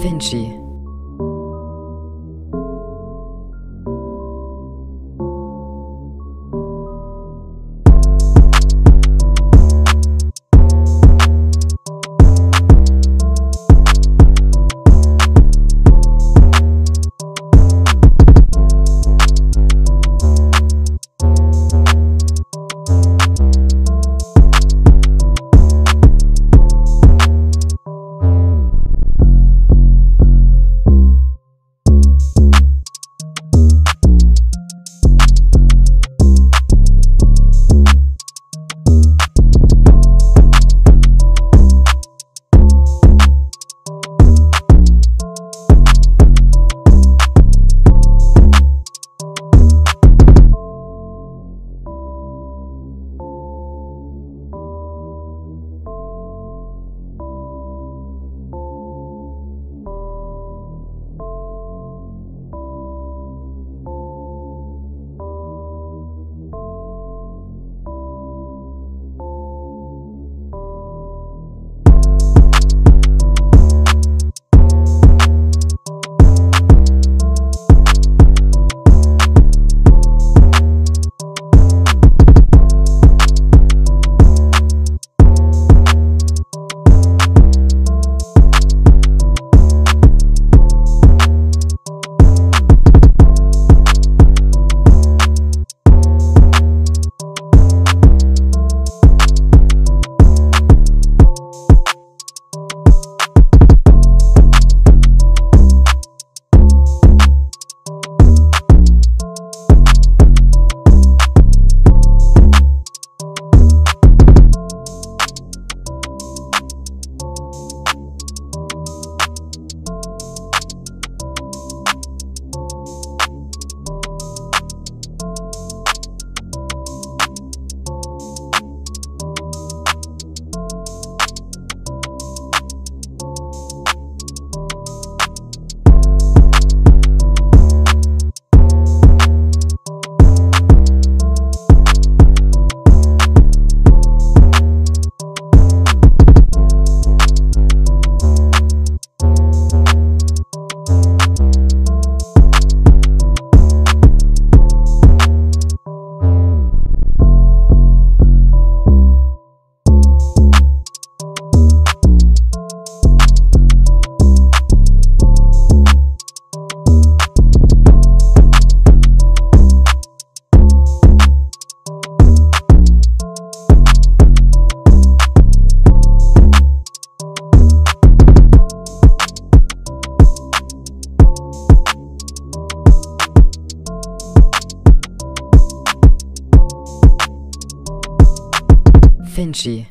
Vinci. Finchi.